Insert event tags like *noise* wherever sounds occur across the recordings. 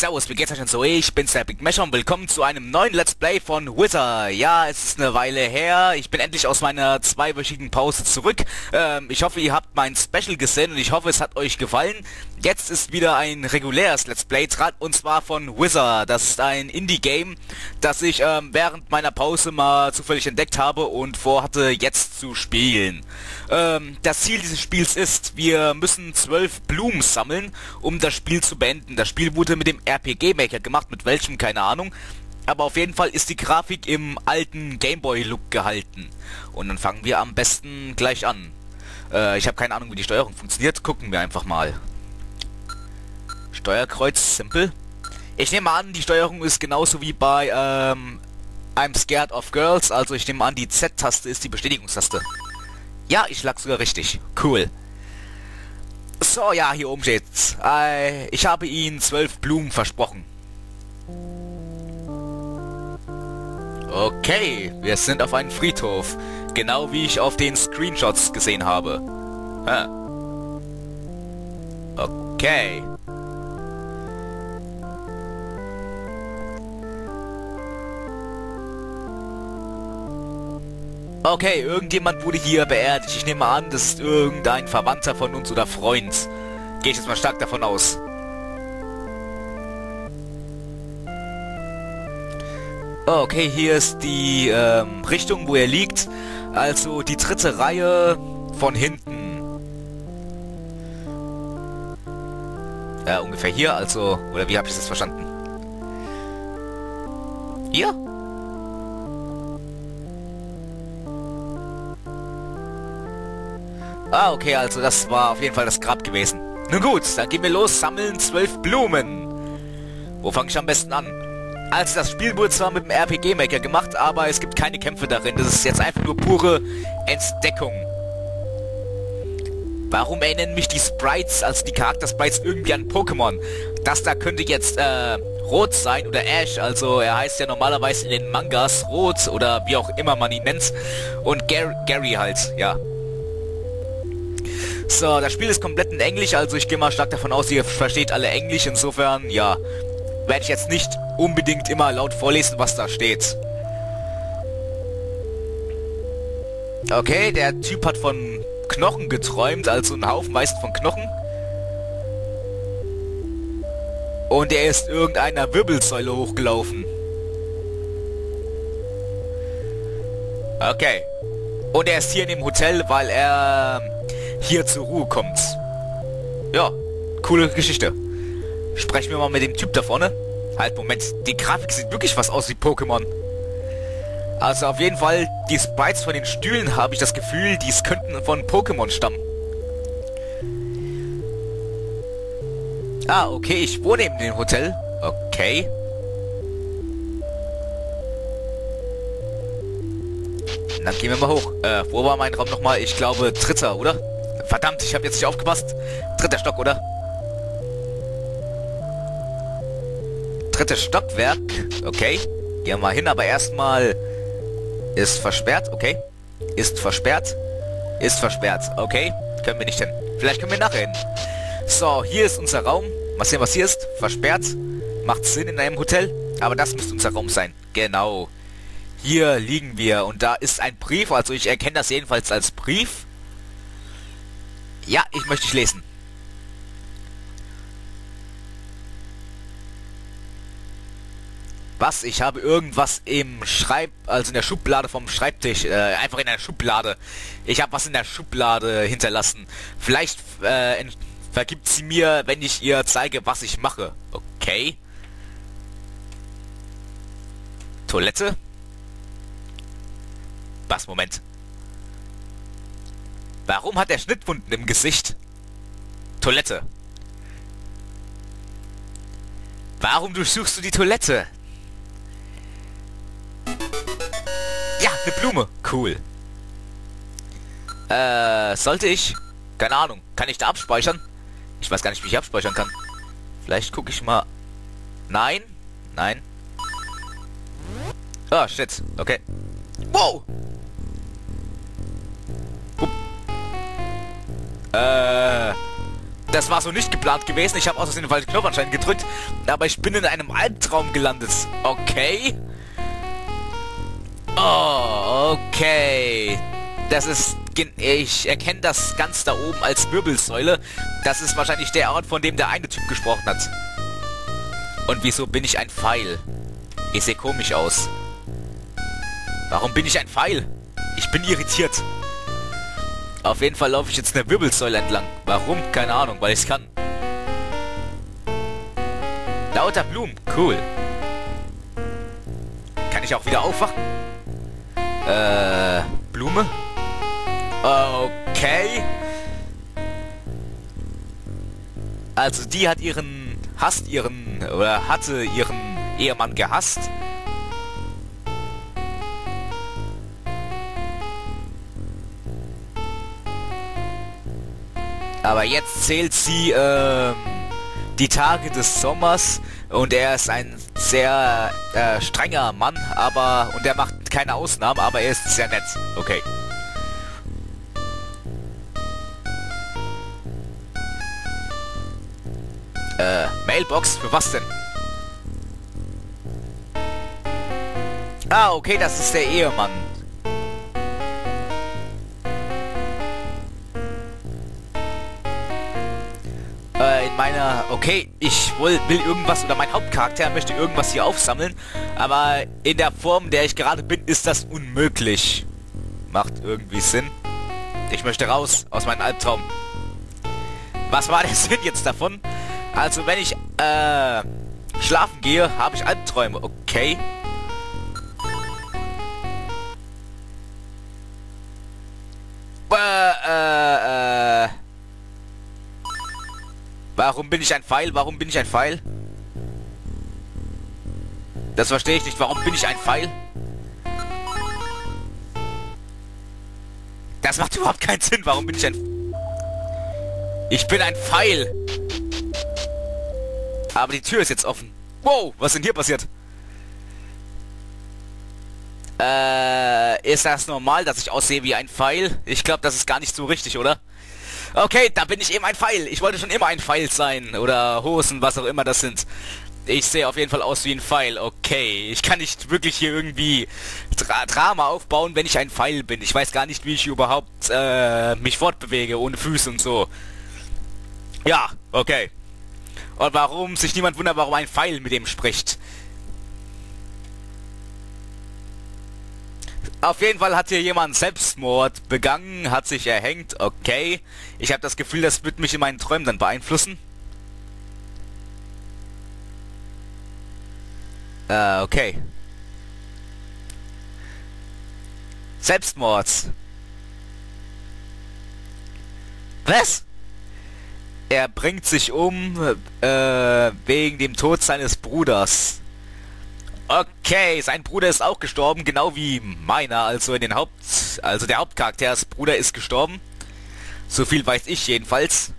so servus, wie geht's euch denn so? Ich bin's, der Big Mesher und willkommen zu einem neuen Let's Play von Wizard. Ja, es ist eine Weile her. Ich bin endlich aus meiner zweiwöchigen Pause zurück. Ähm, ich hoffe, ihr habt mein Special gesehen und ich hoffe, es hat euch gefallen. Jetzt ist wieder ein reguläres Let's Play dran und zwar von Wizard. Das ist ein Indie-Game, das ich ähm, während meiner Pause mal zufällig entdeckt habe und vorhatte jetzt zu spielen. Ähm, das Ziel dieses Spiels ist, wir müssen zwölf Blumen sammeln, um das Spiel zu beenden. Das Spiel wurde mit dem RPG-Maker gemacht, mit welchem, keine Ahnung. Aber auf jeden Fall ist die Grafik im alten Gameboy-Look gehalten. Und dann fangen wir am besten gleich an. Äh, ich habe keine Ahnung, wie die Steuerung funktioniert. Gucken wir einfach mal. Steuerkreuz, simpel. Ich nehme an, die Steuerung ist genauso wie bei ähm, I'm Scared of Girls. Also ich nehme an, die Z-Taste ist die Bestätigungstaste. Ja, ich lag sogar richtig. Cool. So, ja, hier oben steht's. Äh, ich habe Ihnen zwölf Blumen versprochen. Okay, wir sind auf einem Friedhof. Genau wie ich auf den Screenshots gesehen habe. Ah. Okay. Okay, irgendjemand wurde hier beerdigt. Ich nehme an, das ist irgendein Verwandter von uns oder Freund. Gehe ich jetzt mal stark davon aus. Okay, hier ist die ähm, Richtung, wo er liegt. Also die dritte Reihe von hinten. Ja, ungefähr hier, also... Oder wie habe ich das verstanden? Hier? Ah, okay, also das war auf jeden Fall das Grab gewesen. Nun gut, dann gehen wir los, sammeln zwölf Blumen. Wo fange ich am besten an? Also das Spiel wurde zwar mit dem RPG-Maker gemacht, aber es gibt keine Kämpfe darin. Das ist jetzt einfach nur pure Entdeckung. Warum erinnern mich die Sprites, also die Charakter-Sprites, irgendwie an Pokémon? Das da könnte jetzt äh, Rot sein oder Ash, also er heißt ja normalerweise in den Mangas Rot oder wie auch immer man ihn nennt. Und Gar Gary halt, ja. So, das Spiel ist komplett in Englisch, also ich gehe mal stark davon aus, ihr versteht alle Englisch, insofern, ja, werde ich jetzt nicht unbedingt immer laut vorlesen, was da steht. Okay, der Typ hat von Knochen geträumt, also ein Haufen meist von Knochen. Und er ist irgendeiner Wirbelsäule hochgelaufen. Okay. Und er ist hier in dem Hotel, weil er hier zur Ruhe kommt. Ja, coole Geschichte. Sprechen wir mal mit dem Typ da vorne. Halt, Moment. Die Grafik sieht wirklich was aus wie Pokémon. Also auf jeden Fall, die Sprites von den Stühlen habe ich das Gefühl, die könnten von Pokémon stammen. Ah, okay, ich wohne in dem Hotel. Okay. Dann gehen wir mal hoch. Äh, wo war mein Raum nochmal? Ich glaube, dritter, oder? Verdammt, ich habe jetzt nicht aufgepasst. Dritter Stock, oder? Drittes Stockwerk. Okay. Gehen wir mal hin, aber erstmal ist versperrt. Okay. Ist versperrt. Ist versperrt. Okay. Können wir nicht hin. Vielleicht können wir nachher hin. So, hier ist unser Raum. Mal sehen, was hier ist. Versperrt. Macht Sinn in einem Hotel. Aber das müsste unser Raum sein. Genau. Hier liegen wir. Und da ist ein Brief. Also ich erkenne das jedenfalls als Brief. Ja, ich möchte dich lesen. Was? Ich habe irgendwas im Schreib... Also in der Schublade vom Schreibtisch. Äh, einfach in der Schublade. Ich habe was in der Schublade hinterlassen. Vielleicht äh, vergibt sie mir, wenn ich ihr zeige, was ich mache. Okay. Toilette? Was? Moment. Warum hat er Schnittwunden im Gesicht? Toilette. Warum durchsuchst du die Toilette? Ja, eine Blume. Cool. Äh, sollte ich? Keine Ahnung. Kann ich da abspeichern? Ich weiß gar nicht, wie ich abspeichern kann. Vielleicht gucke ich mal... Nein? Nein. Ah, shit. Okay. Wow! Äh, Das war so nicht geplant gewesen. Ich habe aus den falschen Knopf anscheinend gedrückt. Aber ich bin in einem Albtraum gelandet. Okay. Oh, okay. Das ist... Ich erkenne das ganz da oben als Wirbelsäule. Das ist wahrscheinlich der Ort, von dem der eine Typ gesprochen hat. Und wieso bin ich ein Pfeil? Ich sehe komisch aus. Warum bin ich ein Pfeil? Ich bin irritiert. Auf jeden Fall laufe ich jetzt eine Wirbelsäule entlang. Warum? Keine Ahnung, weil ich es kann. Lauter Blumen. Cool. Kann ich auch wieder aufwachen? Äh, Blume? Okay. Also die hat ihren, hasst ihren, oder hatte ihren Ehemann gehasst. Aber jetzt zählt sie ähm, die Tage des Sommers und er ist ein sehr äh, strenger Mann, aber und er macht keine Ausnahmen, aber er ist sehr nett. Okay. Äh, Mailbox, für was denn? Ah, okay, das ist der Ehemann. Meiner... Okay, ich will, will irgendwas oder mein Hauptcharakter möchte irgendwas hier aufsammeln, aber in der Form, der ich gerade bin, ist das unmöglich. Macht irgendwie Sinn. Ich möchte raus aus meinem Albtraum. Was war der *laughs* Sinn jetzt davon? Also wenn ich äh, schlafen gehe, habe ich Albträume. Okay. Äh, äh, äh. Warum bin ich ein Pfeil? Warum bin ich ein Pfeil? Das verstehe ich nicht. Warum bin ich ein Pfeil? Das macht *laughs* überhaupt keinen Sinn. Warum bin ich ein... Ich bin ein Pfeil. Aber die Tür ist jetzt offen. Wow, was ist denn hier passiert? Äh, ist das normal, dass ich aussehe wie ein Pfeil? Ich glaube, das ist gar nicht so richtig, oder? Okay, da bin ich eben ein Pfeil. Ich wollte schon immer ein Pfeil sein. Oder Hosen, was auch immer das sind. Ich sehe auf jeden Fall aus wie ein Pfeil. Okay, ich kann nicht wirklich hier irgendwie Dra Drama aufbauen, wenn ich ein Pfeil bin. Ich weiß gar nicht, wie ich überhaupt äh, mich fortbewege, ohne Füße und so. Ja, okay. Und warum sich niemand wundert, warum ein Pfeil mit dem spricht. Auf jeden Fall hat hier jemand Selbstmord begangen, hat sich erhängt, okay. Ich habe das Gefühl, das wird mich in meinen Träumen dann beeinflussen. Äh, okay. Selbstmord. Was? Er bringt sich um äh, wegen dem Tod seines Bruders. Okay, sein Bruder ist auch gestorben, genau wie meiner, also in den Haupt... Also der Hauptcharakters Bruder ist gestorben. So viel weiß ich jedenfalls.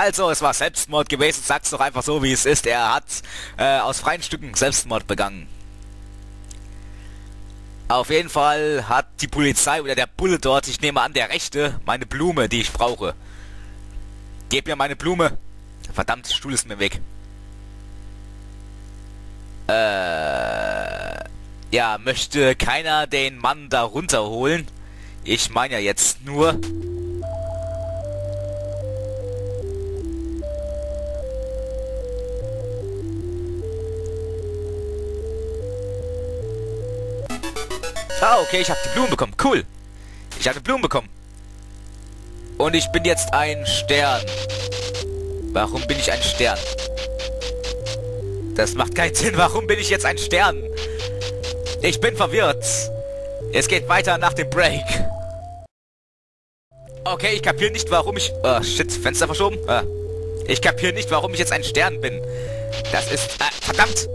Also, es war Selbstmord gewesen, sag's doch einfach so, wie es ist. Er hat äh, aus freien Stücken Selbstmord begangen. Auf jeden Fall hat die Polizei oder der Bulle dort, ich nehme an, der Rechte, meine Blume, die ich brauche. Gib mir meine Blume. Verdammt, Stuhl ist mir weg. Äh, ja, möchte keiner den Mann da runterholen? Ich meine ja jetzt nur... Ah, okay, ich habe die Blumen bekommen. Cool. Ich habe Blumen bekommen. Und ich bin jetzt ein Stern. Warum bin ich ein Stern? Das macht keinen Sinn. Warum bin ich jetzt ein Stern? Ich bin verwirrt. Es geht weiter nach dem Break. Okay, ich kapiere nicht, warum ich... Oh, shit, Fenster verschoben. Ah. Ich kapiere nicht, warum ich jetzt ein Stern bin. Das ist... Ah, verdammt!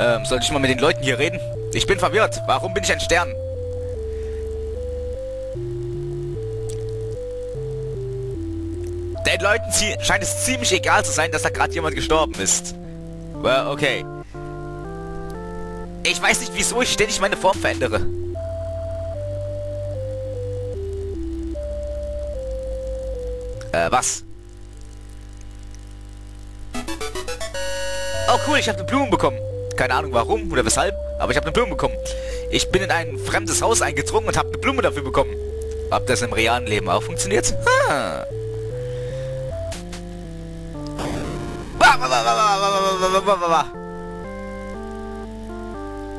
Ähm, sollte ich mal mit den Leuten hier reden? Ich bin verwirrt. Warum bin ich ein Stern? Den Leuten scheint es ziemlich egal zu sein, dass da gerade jemand gestorben ist. Well, okay. Ich weiß nicht, wieso ich ständig meine Form verändere. Äh, was? Oh cool, ich habe eine Blume bekommen. Keine Ahnung warum oder weshalb, aber ich habe eine Blume bekommen. Ich bin in ein fremdes Haus eingedrungen und habe eine Blume dafür bekommen. Ob das im realen Leben auch funktioniert? Ha.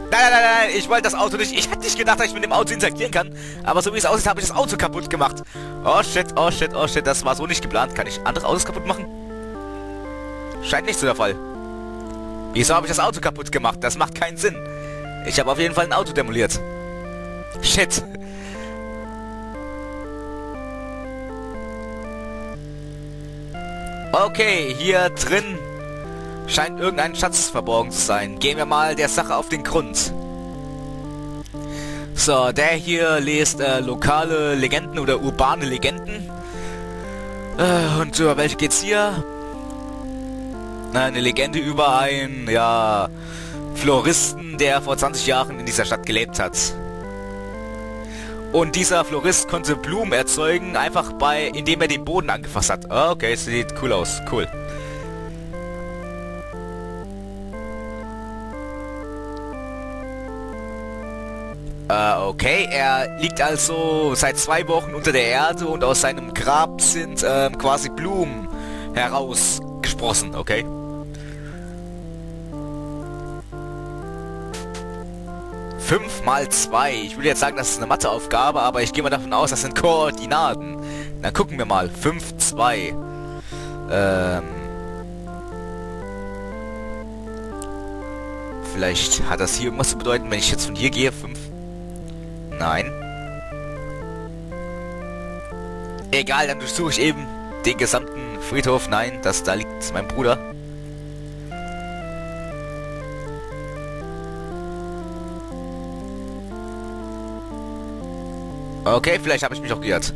Nein, nein, nein, nein, ich wollte das Auto nicht. Ich hätte nicht gedacht, dass ich mit dem Auto interagieren kann. Aber so wie es aussieht, habe ich das Auto kaputt gemacht. Oh shit, oh shit, oh shit, das war so nicht geplant. Kann ich andere Autos kaputt machen? Scheint nicht so der Fall. Wieso habe ich das Auto kaputt gemacht? Das macht keinen Sinn. Ich habe auf jeden Fall ein Auto demoliert. Shit. Okay, hier drin scheint irgendein Schatz verborgen zu sein. Gehen wir mal der Sache auf den Grund. So, der hier liest äh, lokale Legenden oder urbane Legenden. Äh, und über welche geht's hier? Eine Legende über einen, ja, Floristen, der vor 20 Jahren in dieser Stadt gelebt hat. Und dieser Florist konnte Blumen erzeugen, einfach bei, indem er den Boden angefasst hat. Oh, okay, sieht cool aus. Cool. Äh, okay, er liegt also seit zwei Wochen unter der Erde und aus seinem Grab sind ähm, quasi Blumen herausgesprossen, okay? 5 mal 2. Ich würde jetzt sagen, das ist eine Matheaufgabe, aber ich gehe mal davon aus, das sind Koordinaten. Dann gucken wir mal. 5, 2. Ähm... Vielleicht hat das hier irgendwas zu bedeuten, wenn ich jetzt von hier gehe. 5. Nein. Egal, dann durchsuche ich eben den gesamten Friedhof. Nein, das da liegt mein Bruder. Okay, vielleicht habe ich mich auch geirrt.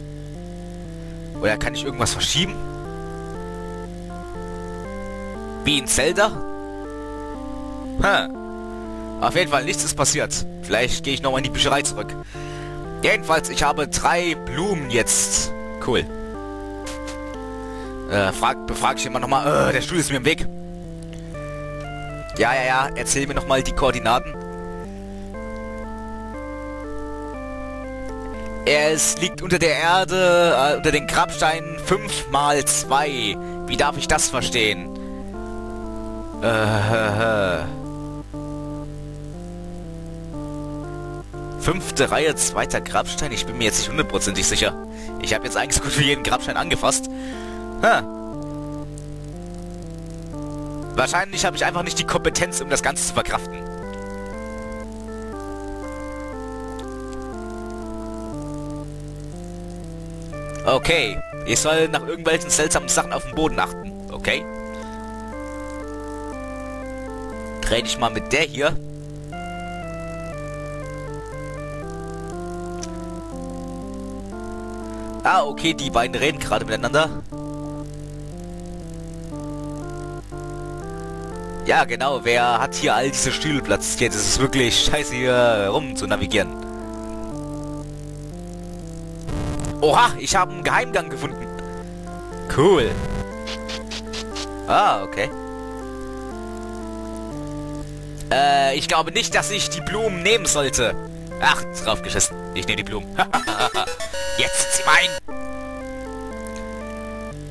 Oder kann ich irgendwas verschieben? Wie in Zelda? Hm. Auf jeden Fall, nichts ist passiert. Vielleicht gehe ich nochmal in die Bücherei zurück. Jedenfalls, ich habe drei Blumen jetzt. Cool. Äh, frag, befrage ich immer nochmal. Äh, der Stuhl ist mir im Weg. Ja, ja, ja. Erzähl mir nochmal die Koordinaten. Es liegt unter der Erde, äh, unter den Grabsteinen 5 mal 2. Wie darf ich das verstehen? Äh, *laughs* Fünfte Reihe, zweiter Grabstein. Ich bin mir jetzt nicht hundertprozentig sicher. Ich habe jetzt eigentlich so gut wie jeden Grabstein angefasst. Ha. Wahrscheinlich habe ich einfach nicht die Kompetenz, um das Ganze zu verkraften. Okay, ich soll nach irgendwelchen seltsamen Sachen auf dem Boden achten. Okay. Rede ich mal mit der hier. Ah, okay, die beiden reden gerade miteinander. Ja, genau, wer hat hier all diese Stühle platziert? Es ist wirklich scheiße, hier rum zu navigieren. Oha, ich habe einen Geheimgang gefunden. Cool. Ah, okay. Äh, ich glaube nicht, dass ich die Blumen nehmen sollte. Ach, drauf geschissen. Ich nehme die Blumen. *laughs* Jetzt sind sie mein.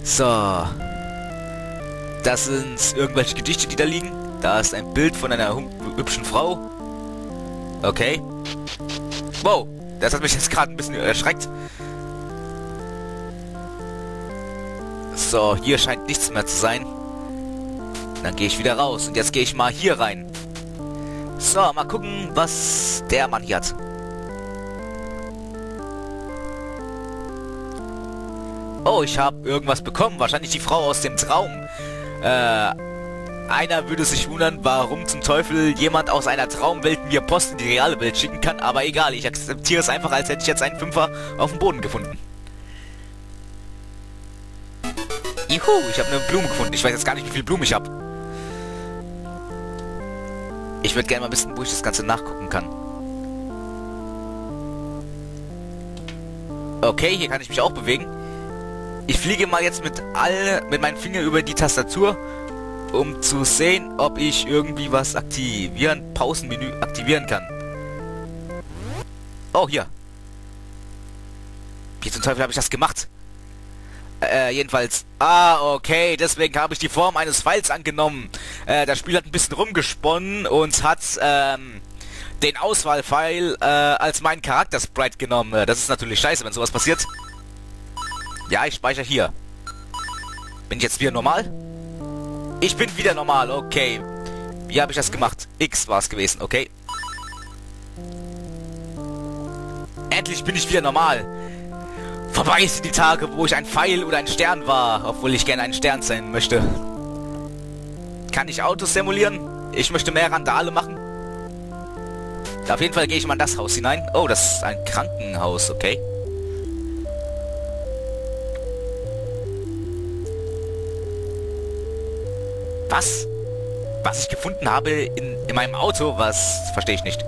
So. Das sind irgendwelche Gedichte, die da liegen. Da ist ein Bild von einer hübschen Frau. Okay. Wow, das hat mich jetzt gerade ein bisschen erschreckt. So, hier scheint nichts mehr zu sein. Dann gehe ich wieder raus. Und jetzt gehe ich mal hier rein. So, mal gucken, was der Mann hier hat. Oh, ich habe irgendwas bekommen. Wahrscheinlich die Frau aus dem Traum. Äh, einer würde sich wundern, warum zum Teufel jemand aus einer Traumwelt mir Post in die reale Welt schicken kann. Aber egal, ich akzeptiere es einfach, als hätte ich jetzt einen Fünfer auf dem Boden gefunden. Juhu, ich habe eine Blume gefunden. Ich weiß jetzt gar nicht, wie viel Blumen ich habe. Ich würde gerne mal wissen, wo ich das Ganze nachgucken kann. Okay, hier kann ich mich auch bewegen. Ich fliege mal jetzt mit all mit meinen Fingern über die Tastatur, um zu sehen, ob ich irgendwie was aktivieren, Pausenmenü aktivieren kann. Oh, hier. Wie zum Teufel habe ich das gemacht? Äh, jedenfalls. Ah, okay, deswegen habe ich die Form eines Pfeils angenommen. Äh, das Spiel hat ein bisschen rumgesponnen und hat, ähm, den Auswahlpfeil, äh, als meinen Charakter-Sprite genommen. Äh, das ist natürlich scheiße, wenn sowas passiert. Ja, ich speichere hier. Bin ich jetzt wieder normal? Ich bin wieder normal, okay. Wie habe ich das gemacht? X war es gewesen, okay. Endlich bin ich wieder normal. Vorbei sind die Tage, wo ich ein Pfeil oder ein Stern war, obwohl ich gerne ein Stern sein möchte. Kann ich Autos simulieren? Ich möchte mehr Randale machen. Auf jeden Fall gehe ich mal in das Haus hinein. Oh, das ist ein Krankenhaus, okay. Was? Was ich gefunden habe in, in meinem Auto, was verstehe ich nicht.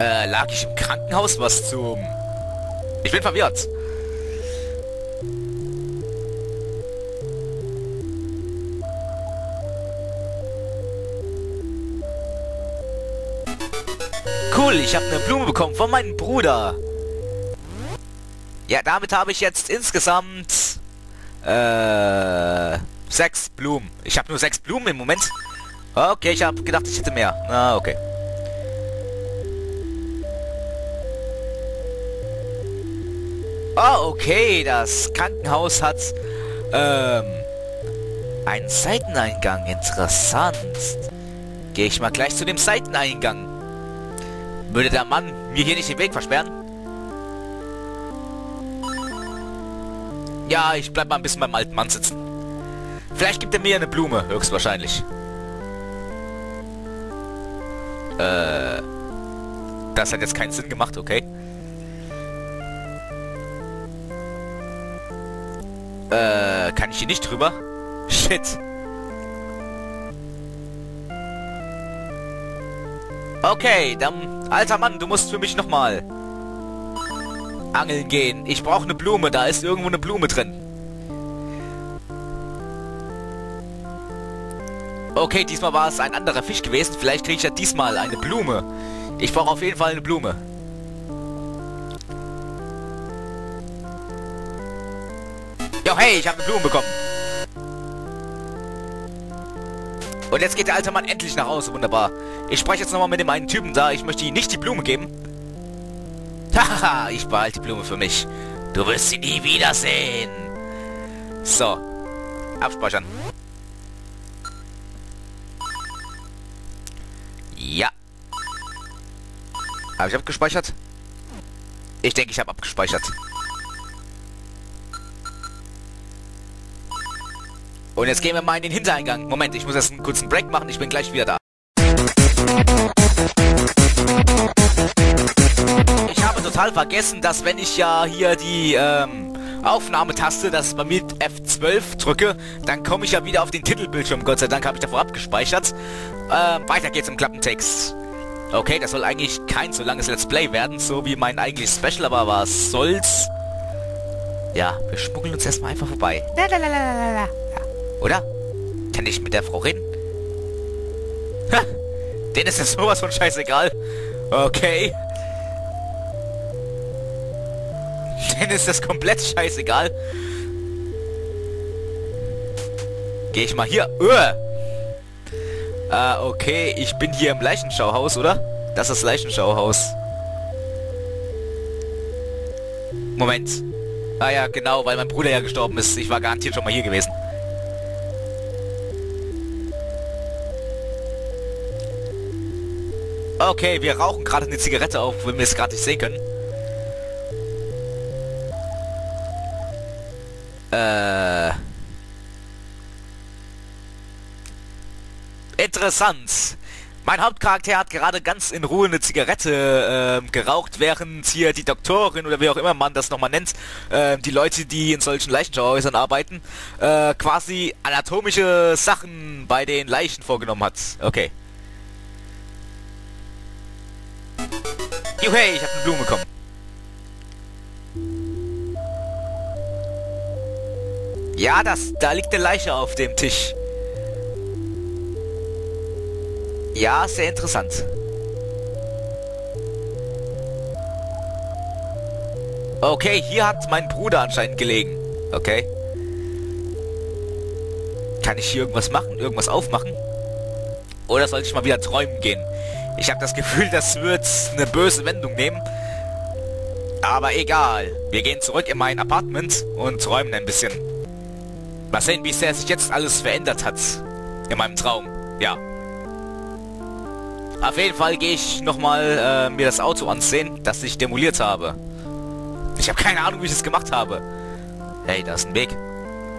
Äh, lag ich im Krankenhaus? Was zum... Ich bin verwirrt. Cool, ich habe eine Blume bekommen von meinem Bruder. Ja, damit habe ich jetzt insgesamt äh, sechs Blumen. Ich habe nur sechs Blumen im Moment. Okay, ich habe gedacht, ich hätte mehr. Na, okay. Okay, das Krankenhaus hat ähm, einen Seiteneingang. Interessant. Gehe ich mal gleich zu dem Seiteneingang. Würde der Mann mir hier nicht den Weg versperren? Ja, ich bleib mal ein bisschen beim alten Mann sitzen. Vielleicht gibt er mir eine Blume, höchstwahrscheinlich. Äh, das hat jetzt keinen Sinn gemacht, okay. Äh, kann ich hier nicht drüber? Shit. Okay, dann, alter Mann, du musst für mich nochmal angeln gehen. Ich brauche eine Blume, da ist irgendwo eine Blume drin. Okay, diesmal war es ein anderer Fisch gewesen. Vielleicht kriege ich ja diesmal eine Blume. Ich brauche auf jeden Fall eine Blume. Jo, hey, ich habe eine Blume bekommen. Und jetzt geht der alte Mann endlich nach Hause. Wunderbar. Ich spreche jetzt nochmal mit dem einen Typen da. Ich möchte ihm nicht die Blume geben. Haha, *laughs* ich behalte die Blume für mich. Du wirst sie nie wiedersehen. So. Abspeichern. Ja. Habe ich abgespeichert? Ich denke, ich habe abgespeichert. Und jetzt gehen wir mal in den Hintereingang. Moment, ich muss jetzt einen kurzen Break machen. Ich bin gleich wieder da. Ich habe total vergessen, dass wenn ich ja hier die ähm, Aufnahmetaste, das bei mir F12 drücke, dann komme ich ja wieder auf den Titelbildschirm. Gott sei Dank habe ich davor abgespeichert. Ähm, weiter geht's im Klappentext. Okay, das soll eigentlich kein so langes Let's Play werden, so wie mein eigentliches Special, aber was soll's? Ja, wir schmuggeln uns erstmal einfach vorbei. Lalalala. Oder? Kann ich mit der Frau reden? Ha! Den ist das sowas von scheißegal. Okay. Den ist das komplett scheißegal. Gehe ich mal hier. Uah. Ah, okay. Ich bin hier im Leichenschauhaus, oder? Das ist Leichenschauhaus. Moment. Ah ja, genau, weil mein Bruder ja gestorben ist. Ich war garantiert schon mal hier gewesen. Okay, wir rauchen gerade eine Zigarette auf, wenn wir es gerade nicht sehen können. Äh... Interessant. Mein Hauptcharakter hat gerade ganz in Ruhe eine Zigarette äh, geraucht, während hier die Doktorin oder wie auch immer man das nochmal nennt, äh, die Leute, die in solchen Leichenschauhäusern arbeiten, äh, quasi anatomische Sachen bei den Leichen vorgenommen hat. Okay. Juhey, ich habe eine Blume bekommen. Ja, das, da liegt eine Leiche auf dem Tisch. Ja, sehr interessant. Okay, hier hat mein Bruder anscheinend gelegen. Okay. Kann ich hier irgendwas machen? Irgendwas aufmachen? Oder sollte ich mal wieder träumen gehen? Ich habe das Gefühl, das wird eine böse Wendung nehmen. Aber egal. Wir gehen zurück in mein Apartment und träumen ein bisschen. Mal sehen, wie sehr sich jetzt alles verändert hat. In meinem Traum. Ja. Auf jeden Fall gehe ich nochmal äh, mir das Auto ansehen, das ich demoliert habe. Ich habe keine Ahnung, wie ich das gemacht habe. Hey, da ist ein Weg.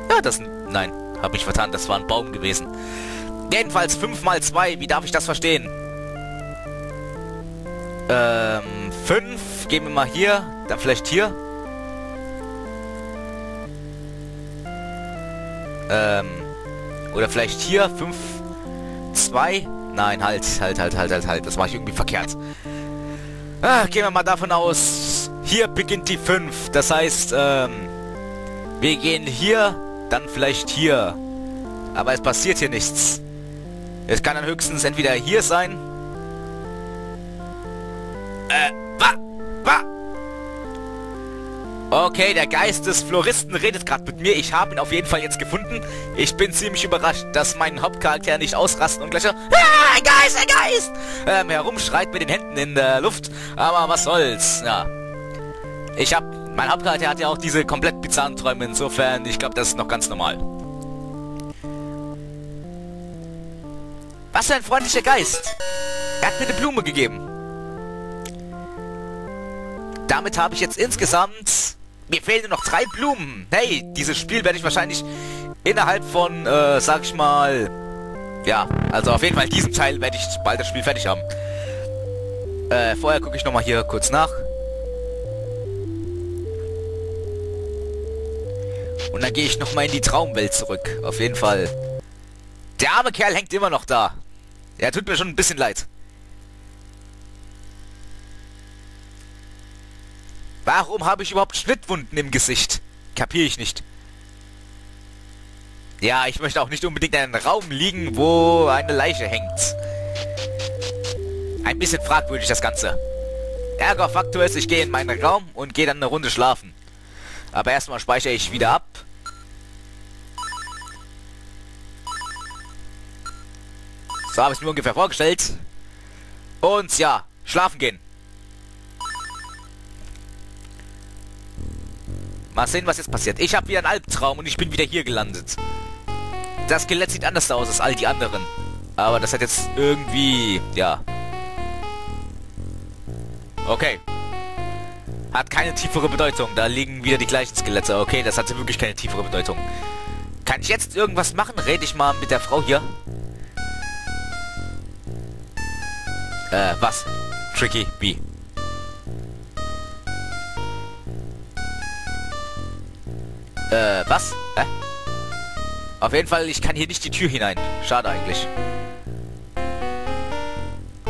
Ja, das ist ein... Nein, habe ich vertan, das war ein Baum gewesen. Jedenfalls 5 mal 2, wie darf ich das verstehen? Ähm, 5, gehen wir mal hier, dann vielleicht hier. Ähm, oder vielleicht hier, 5, 2, Nein, halt, halt, halt, halt, halt, halt. Das mache ich irgendwie verkehrt. Ah, gehen wir mal davon aus, hier beginnt die 5. Das heißt, ähm, wir gehen hier, dann vielleicht hier. Aber es passiert hier nichts. Es kann dann höchstens entweder hier sein. Äh, wa, wa, Okay, der Geist des Floristen redet gerade mit mir. Ich habe ihn auf jeden Fall jetzt gefunden. Ich bin ziemlich überrascht, dass mein Hauptcharakter nicht ausrasten und gleich so, ah, ein Geist, ein Geist, ähm, herumschreit mit den Händen in der Luft. Aber was soll's, ja. Ich hab, mein Hauptcharakter hat ja auch diese komplett bizarren Träume. Insofern, ich glaube, das ist noch ganz normal. Was für ein freundlicher Geist. Er hat mir eine Blume gegeben. Damit habe ich jetzt insgesamt mir fehlen nur noch drei Blumen. Hey, dieses Spiel werde ich wahrscheinlich innerhalb von, äh, sag ich mal... Ja, also auf jeden Fall diesen Teil werde ich bald das Spiel fertig haben. Äh, vorher gucke ich nochmal hier kurz nach. Und dann gehe ich nochmal in die Traumwelt zurück. Auf jeden Fall. Der arme Kerl hängt immer noch da. Er tut mir schon ein bisschen leid. Warum habe ich überhaupt Schnittwunden im Gesicht? Kapiere ich nicht. Ja, ich möchte auch nicht unbedingt in einem Raum liegen, wo eine Leiche hängt. Ein bisschen fragwürdig das Ganze. Ärgerfaktor ist, ich gehe in meinen Raum und gehe dann eine Runde schlafen. Aber erstmal speichere ich wieder ab. So habe ich es mir ungefähr vorgestellt. Und ja, schlafen gehen. Mal sehen, was jetzt passiert. Ich habe wieder einen Albtraum und ich bin wieder hier gelandet. Das Skelett sieht anders aus als all die anderen. Aber das hat jetzt irgendwie... Ja. Okay. Hat keine tiefere Bedeutung. Da liegen wieder die gleichen Skelette. Okay, das hatte wirklich keine tiefere Bedeutung. Kann ich jetzt irgendwas machen? Rede ich mal mit der Frau hier. Äh, was? Tricky, wie? Äh, was? Hä? Auf jeden Fall, ich kann hier nicht die Tür hinein. Schade eigentlich.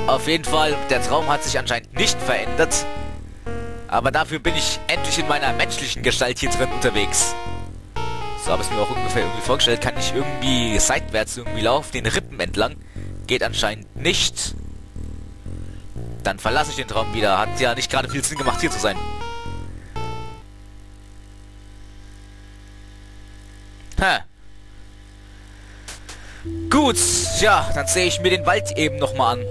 Auf jeden Fall, der Traum hat sich anscheinend nicht verändert. Aber dafür bin ich endlich in meiner menschlichen Gestalt hier drin unterwegs. So habe ich es mir auch ungefähr irgendwie vorgestellt. Kann ich irgendwie seitwärts irgendwie laufen, den Rippen entlang. Geht anscheinend nicht. Dann verlasse ich den Traum wieder. Hat ja nicht gerade viel Sinn gemacht, hier zu sein. Ha. Gut, ja, dann sehe ich mir den Wald eben nochmal an.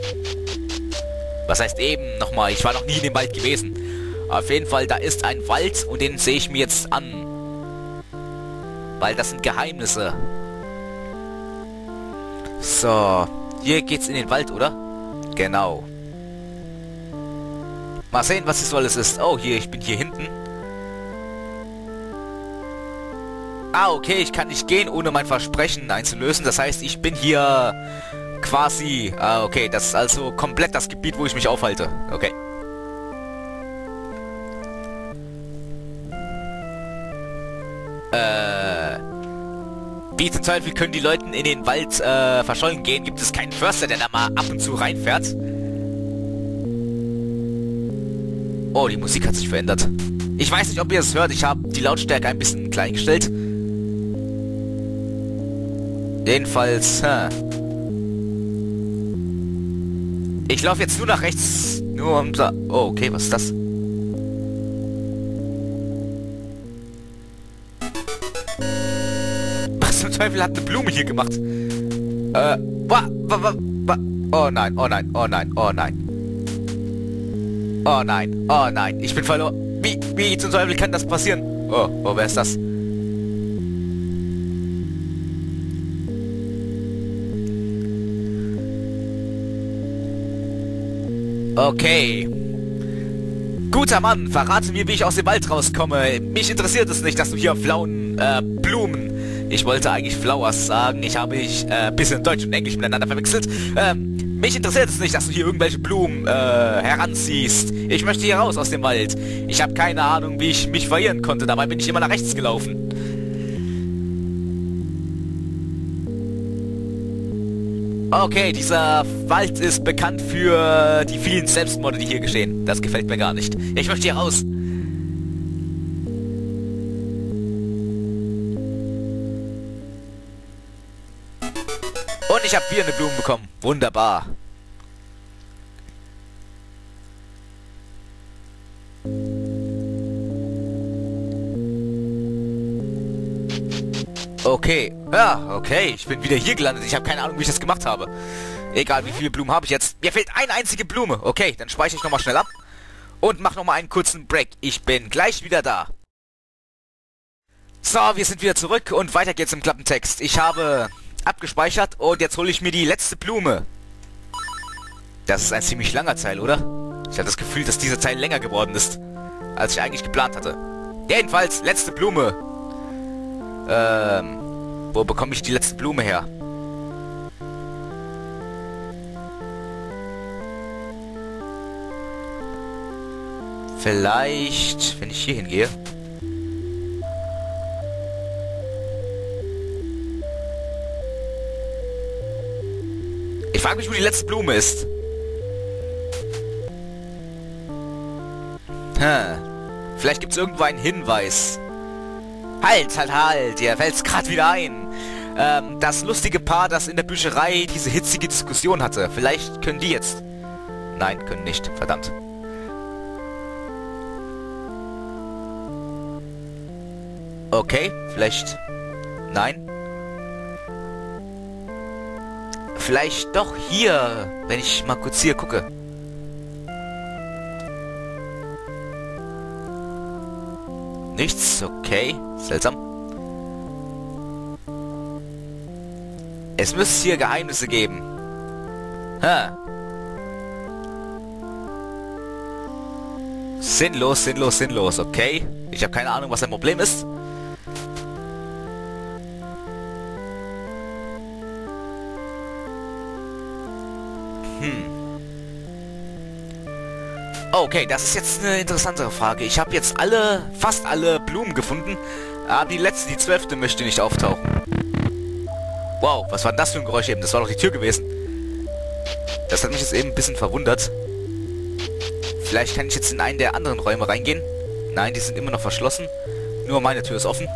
Was heißt eben nochmal? Ich war noch nie in dem Wald gewesen. Auf jeden Fall, da ist ein Wald und den sehe ich mir jetzt an. Weil das sind Geheimnisse. So, hier geht's in den Wald, oder? Genau. Mal sehen, was es alles ist. Oh, hier, ich bin hier hinten. Ah, okay, ich kann nicht gehen, ohne mein Versprechen einzulösen. Das heißt, ich bin hier quasi... Ah, okay, das ist also komplett das Gebiet, wo ich mich aufhalte. Okay. Äh... Wie zum Teufel können die Leute in den Wald äh, verschollen gehen? Gibt es keinen Förster, der da mal ab und zu reinfährt? Oh, die Musik hat sich verändert. Ich weiß nicht, ob ihr es hört. Ich habe die Lautstärke ein bisschen klein gestellt. Jedenfalls, hä. Ich laufe jetzt nur nach rechts. Nur um da... Oh, okay, was ist das? *laughs* Was zum Teufel hat eine Blume hier gemacht? Äh, wa, wa, wa, wa. Oh nein, oh nein, oh nein, oh nein. Oh nein, oh nein, ich bin verloren. Wie, wie zum Teufel kann das passieren? Oh, oh, wer ist das? Okay. Guter Mann, verrate mir, wie ich aus dem Wald rauskomme. Mich interessiert es nicht, dass du hier Flauen, äh, Blumen. Ich wollte eigentlich Flowers sagen. Ich habe mich, äh, bisschen Deutsch und Englisch miteinander verwechselt. Ähm, mich interessiert es nicht, dass du hier irgendwelche Blumen, äh, heranziehst. Ich möchte hier raus aus dem Wald. Ich habe keine Ahnung, wie ich mich verirren konnte. Dabei bin ich immer nach rechts gelaufen. Okay, dieser Wald ist bekannt für die vielen Selbstmorde, die hier geschehen. Das gefällt mir gar nicht. Ich möchte hier raus. Und ich habe hier eine Blume bekommen. Wunderbar. Okay. Ja, okay. Ich bin wieder hier gelandet. Ich habe keine Ahnung, wie ich das gemacht habe. Egal, wie viele Blumen habe ich jetzt. Mir fehlt eine einzige Blume. Okay, dann speichere ich nochmal schnell ab. Und mach nochmal einen kurzen Break. Ich bin gleich wieder da. So, wir sind wieder zurück und weiter geht's im Klappentext. Ich habe abgespeichert und jetzt hole ich mir die letzte Blume. Das ist ein ziemlich langer Teil, oder? Ich hatte das Gefühl, dass dieser Teil länger geworden ist, als ich eigentlich geplant hatte. Jedenfalls, letzte Blume. Ähm, wo bekomme ich die letzte Blume her? Vielleicht, wenn ich hier hingehe. Ich frage mich, wo die letzte Blume ist. Hm. Vielleicht gibt es irgendwo einen Hinweis. Halt, halt, halt, dir fällt's gerade wieder ein. Ähm, das lustige Paar, das in der Bücherei diese hitzige Diskussion hatte. Vielleicht können die jetzt... Nein, können nicht. Verdammt. Okay, vielleicht... Nein. Vielleicht doch hier, wenn ich mal kurz hier gucke. Nichts, okay. Seltsam. Es müsste hier Geheimnisse geben. Ha. Sinnlos, sinnlos, sinnlos, okay. Ich habe keine Ahnung, was ein Problem ist. Hm. Okay, das ist jetzt eine interessantere Frage. Ich habe jetzt alle, fast alle Blumen gefunden, aber die letzte, die zwölfte, möchte nicht auftauchen. Wow, was war das für ein Geräusch eben? Das war doch die Tür gewesen. Das hat mich jetzt eben ein bisschen verwundert. Vielleicht kann ich jetzt in einen der anderen Räume reingehen. Nein, die sind immer noch verschlossen. Nur meine Tür ist offen.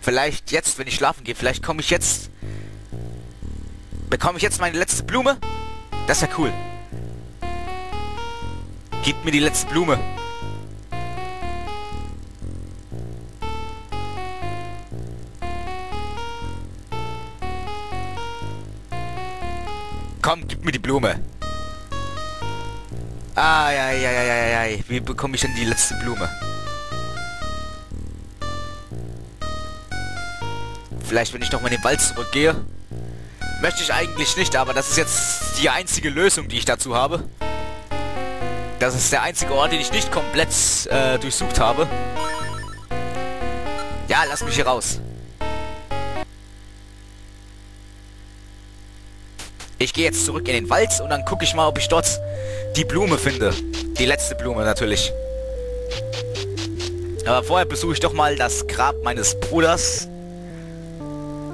Vielleicht jetzt, wenn ich schlafen gehe, vielleicht komme ich jetzt... Bekomme ich jetzt meine letzte Blume? Das wäre cool. Gib mir die letzte Blume. Komm, gib mir die Blume. Ah, ja, ja, ja, ja, ja. Wie bekomme ich denn die letzte Blume? Vielleicht, wenn ich nochmal in den Wald zurückgehe. Möchte ich eigentlich nicht, aber das ist jetzt die einzige Lösung, die ich dazu habe. Das ist der einzige Ort, den ich nicht komplett äh, durchsucht habe. Ja, lass mich hier raus. Ich gehe jetzt zurück in den Wald und dann gucke ich mal, ob ich dort die Blume finde. Die letzte Blume natürlich. Aber vorher besuche ich doch mal das Grab meines Bruders.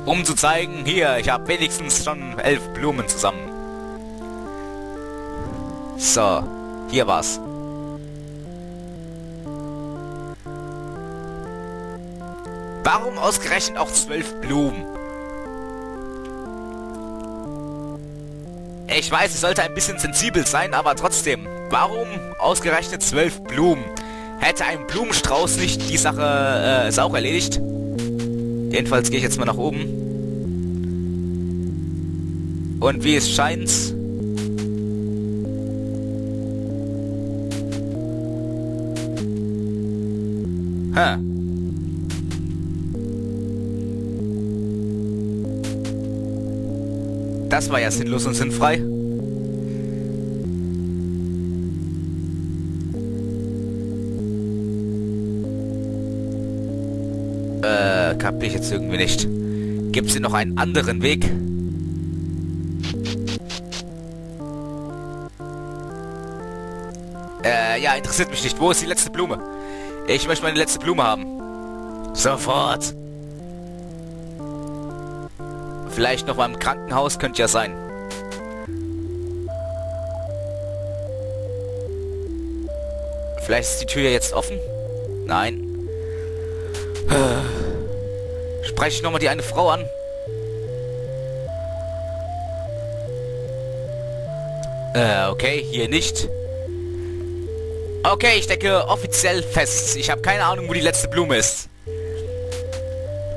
Um zu zeigen, hier, ich habe wenigstens schon elf Blumen zusammen. So, hier war's. Warum ausgerechnet auch zwölf Blumen? Ich weiß, ich sollte ein bisschen sensibel sein, aber trotzdem. Warum ausgerechnet zwölf Blumen? Hätte ein Blumenstrauß nicht die Sache äh, ist auch erledigt? Jedenfalls gehe ich jetzt mal nach oben. Und wie es scheint... Ha. Das war ja sinnlos und sinnfrei. Äh, kapier ich jetzt irgendwie nicht. Gibt es hier noch einen anderen Weg? Äh, ja, interessiert mich nicht. Wo ist die letzte Blume? Ich möchte meine letzte Blume haben. Sofort. Vielleicht noch mal im Krankenhaus, könnte ja sein. Vielleicht ist die Tür jetzt offen? Nein. Spreche ich nochmal die eine Frau an? Äh, okay, hier nicht. Okay, ich decke offiziell fest. Ich habe keine Ahnung, wo die letzte Blume ist.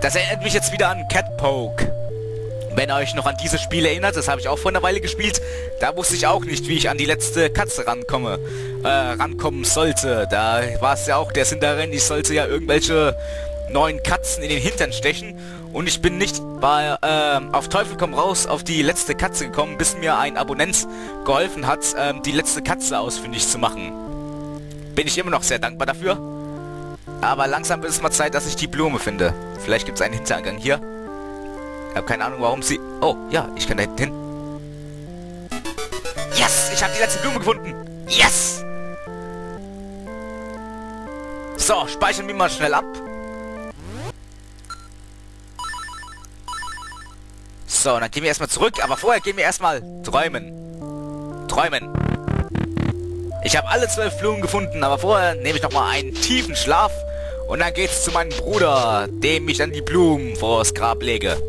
Das erinnert mich jetzt wieder an Cat Poke. Wenn ihr euch noch an diese Spiele erinnert, das habe ich auch vor einer Weile gespielt, da wusste ich auch nicht, wie ich an die letzte Katze rankomme, äh, rankommen sollte. Da war es ja auch der Sinn darin, ich sollte ja irgendwelche neuen Katzen in den Hintern stechen und ich bin nicht bei, äh, auf Teufel komm raus auf die letzte Katze gekommen, bis mir ein Abonnent geholfen hat, äh, die letzte Katze ausfindig zu machen. Bin ich immer noch sehr dankbar dafür. Aber langsam wird es mal Zeit, dass ich die Blume finde. Vielleicht gibt es einen Hintereingang hier. Ich habe keine Ahnung, warum sie... Oh, ja, ich kann da hinten hin. Yes! Ich habe die letzte Blume gefunden! Yes! So, speichern wir mal schnell ab. So, dann gehen wir erstmal zurück. Aber vorher gehen wir erstmal träumen. Träumen. Ich habe alle zwölf Blumen gefunden, aber vorher nehme ich noch mal einen tiefen Schlaf. Und dann geht's zu meinem Bruder, dem ich dann die Blumen vors Grab lege.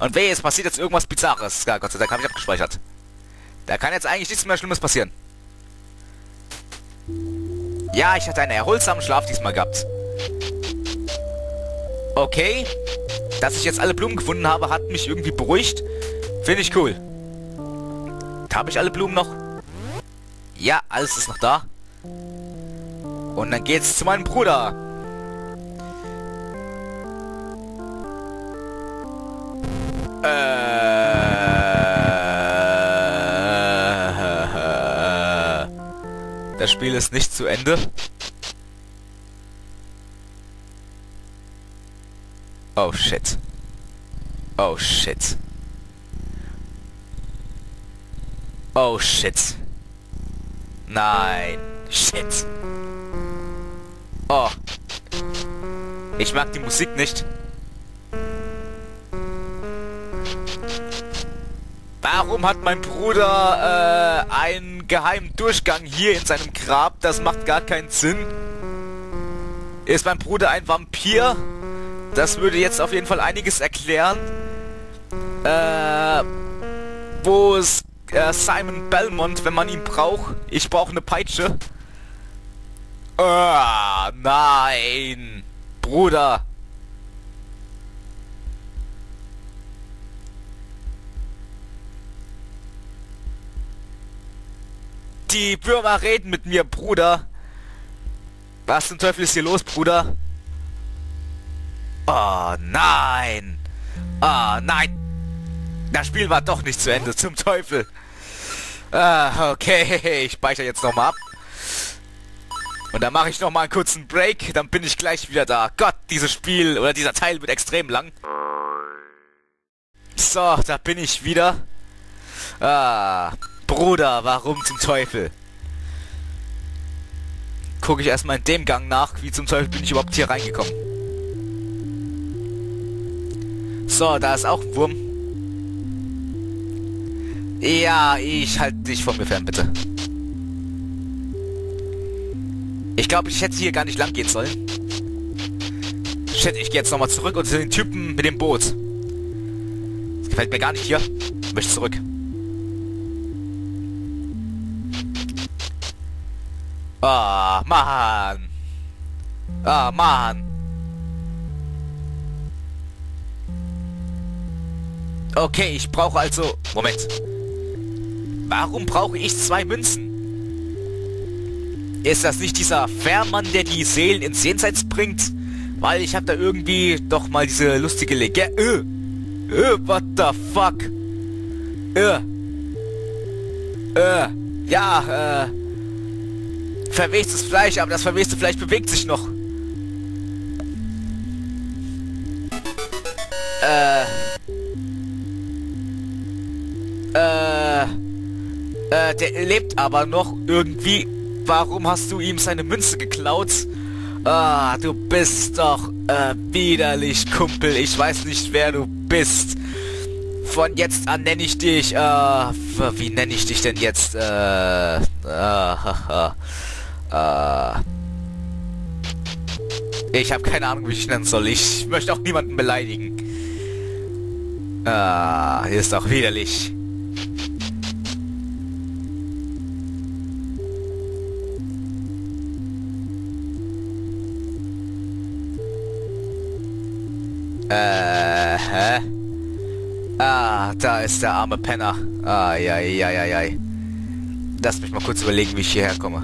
Und weh, es passiert jetzt irgendwas Bizarres. Ja, Gott sei Dank habe ich abgespeichert. Da kann jetzt eigentlich nichts mehr Schlimmes passieren. Ja, ich hatte einen erholsamen Schlaf diesmal gehabt. Okay. Dass ich jetzt alle Blumen gefunden habe, hat mich irgendwie beruhigt. Finde ich cool. Habe ich alle Blumen noch? Ja, alles ist noch da. Und dann geht's zu meinem Bruder. Äh, das Spiel ist nicht zu Ende. Oh shit. Oh shit. Oh shit. Nein. Shit. Oh. Ich mag die Musik nicht. Warum hat mein Bruder äh, einen geheimen Durchgang hier in seinem Grab? Das macht gar keinen Sinn. Ist mein Bruder ein Vampir? Das würde jetzt auf jeden Fall einiges erklären. Äh, wo ist äh, Simon Belmont, wenn man ihn braucht? Ich brauche eine Peitsche. Oh, nein. Bruder. Die Würmer reden mit mir, Bruder. Was zum Teufel ist hier los, Bruder? Oh nein! Oh nein! Das Spiel war doch nicht zu Ende, zum Teufel! Ah, okay, *laughs* ich speichere jetzt nochmal ab. Und dann mache ich nochmal einen kurzen Break, dann bin ich gleich wieder da. Gott, dieses Spiel oder dieser Teil wird extrem lang. So, da bin ich wieder. Ah, Bruder, warum zum Teufel? Gucke ich erstmal in dem Gang nach, wie zum Teufel bin ich überhaupt hier reingekommen. So, da ist auch ein Wurm. Ja, ich halte dich von mir fern, bitte. Ich glaube, ich hätte hier gar nicht lang gehen sollen. Shit, ich gehe jetzt nochmal zurück und zu den Typen mit dem Boot. Das gefällt mir gar nicht hier. Ich möchte zurück. Oh, Mann. Oh, Mann. Okay, ich brauche also... Moment. Warum brauche ich zwei Münzen? Ist das nicht dieser Fährmann, der die Seelen ins Jenseits bringt? Weil ich habe da irgendwie doch mal diese lustige Legende... Äh, äh, what the fuck? Äh. Äh. Ja, äh. Verwestes Fleisch, aber das verweste Fleisch bewegt sich noch. Äh. Äh. Äh, der lebt aber noch irgendwie. Warum hast du ihm seine Münze geklaut? Ah, du bist doch äh, widerlich, Kumpel. Ich weiß nicht, wer du bist. Von jetzt an nenne ich dich, äh, wie nenne ich dich denn jetzt? Äh, äh, *laughs* äh, ich habe keine Ahnung, wie ich nennen soll. Ich möchte auch niemanden beleidigen. Ah, ist doch widerlich. Da ist der arme Penner. Ah, ja. Lass mich mal kurz überlegen, wie ich hierher komme.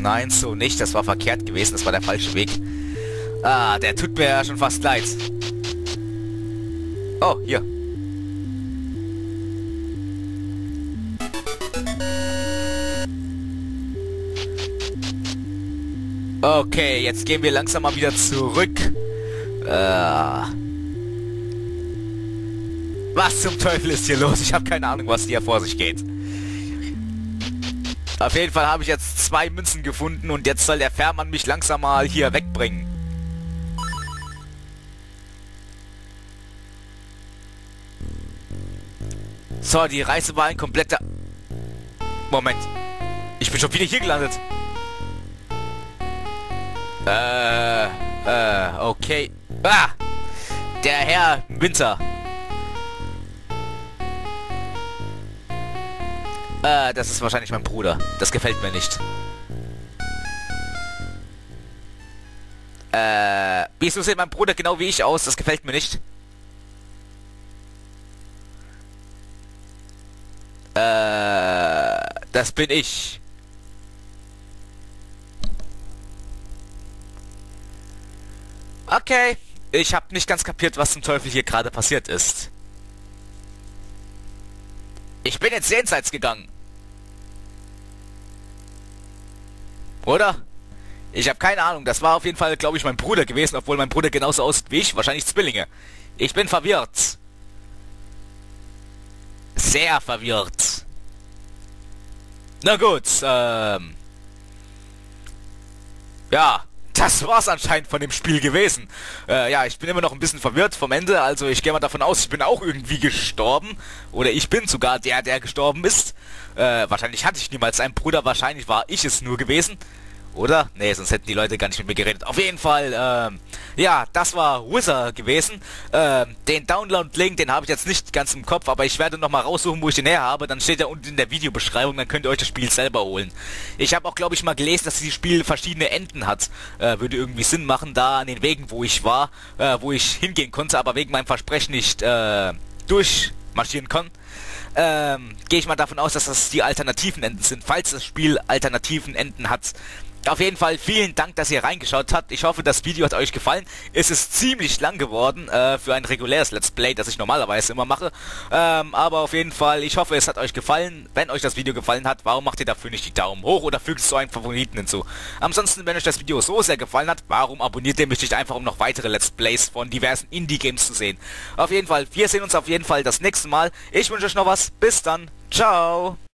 Nein, so nicht. Das war verkehrt gewesen. Das war der falsche Weg. Ah, der tut mir ja schon fast leid. Oh, hier. Okay, jetzt gehen wir langsam mal wieder zurück. Äh, was zum Teufel ist hier los? Ich habe keine Ahnung, was hier vor sich geht. Auf jeden Fall habe ich jetzt zwei Münzen gefunden und jetzt soll der Fährmann mich langsam mal hier wegbringen. So, die Reise war ein kompletter... Moment. Ich bin schon wieder hier gelandet. Äh, äh, okay. Ah! Der Herr Winter. Äh, das ist wahrscheinlich mein Bruder. Das gefällt mir nicht. Äh, wieso sieht mein Bruder genau wie ich aus? Das gefällt mir nicht. Äh, das bin ich. Okay, ich habe nicht ganz kapiert, was zum Teufel hier gerade passiert ist. Ich bin jetzt jenseits gegangen. Oder? Ich habe keine Ahnung. Das war auf jeden Fall, glaube ich, mein Bruder gewesen, obwohl mein Bruder genauso aussieht wie ich. Wahrscheinlich Zwillinge. Ich bin verwirrt. Sehr verwirrt. Na gut, ähm... Ja, das war's anscheinend von dem Spiel gewesen. Äh, ja, ich bin immer noch ein bisschen verwirrt vom Ende, also ich gehe mal davon aus, ich bin auch irgendwie gestorben. Oder ich bin sogar der, der gestorben ist. Äh, wahrscheinlich hatte ich niemals einen Bruder, wahrscheinlich war ich es nur gewesen. Oder? Nee, sonst hätten die Leute gar nicht mit mir geredet. Auf jeden Fall, ähm, ja, das war Wizard gewesen. Ähm, den Download-Link, den habe ich jetzt nicht ganz im Kopf, aber ich werde nochmal raussuchen, wo ich den her habe. Dann steht er unten in der Videobeschreibung, dann könnt ihr euch das Spiel selber holen. Ich habe auch, glaube ich, mal gelesen, dass dieses Spiel verschiedene Enden hat. Äh, würde irgendwie Sinn machen, da an den Wegen, wo ich war, äh, wo ich hingehen konnte, aber wegen meinem Versprechen nicht äh, durchmarschieren kann ähm, gehe ich mal davon aus, dass das die alternativen Enden sind, falls das Spiel alternativen Enden hat. Auf jeden Fall vielen Dank, dass ihr reingeschaut habt. Ich hoffe, das Video hat euch gefallen. Es ist ziemlich lang geworden äh, für ein reguläres Let's Play, das ich normalerweise immer mache. Ähm, aber auf jeden Fall, ich hoffe, es hat euch gefallen. Wenn euch das Video gefallen hat, warum macht ihr dafür nicht die Daumen hoch oder fügt es zu einem Favoriten hinzu? Ansonsten, wenn euch das Video so sehr gefallen hat, warum abonniert ihr mich nicht einfach, um noch weitere Let's Plays von diversen Indie-Games zu sehen? Auf jeden Fall, wir sehen uns auf jeden Fall das nächste Mal. Ich wünsche euch noch was. Bis dann. Ciao.